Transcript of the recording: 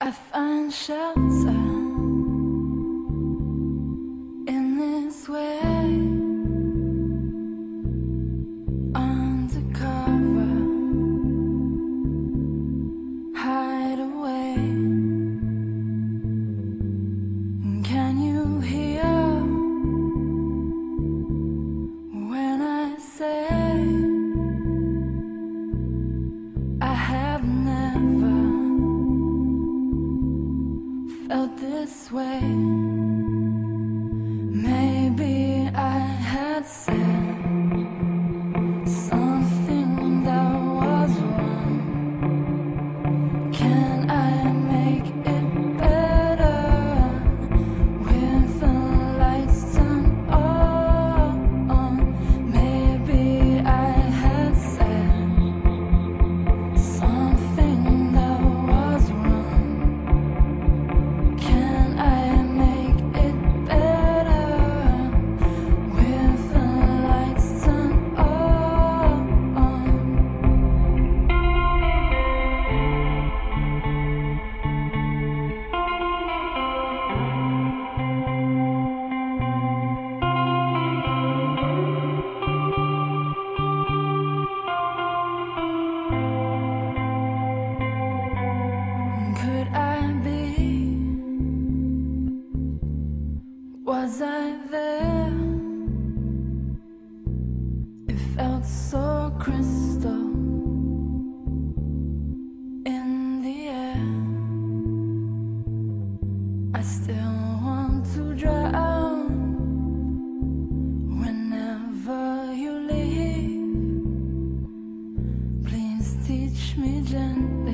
I find shelter felt this way. Maybe I had said something Was I there? It felt so crystal in the air. I still want to drown whenever you leave. Please teach me gently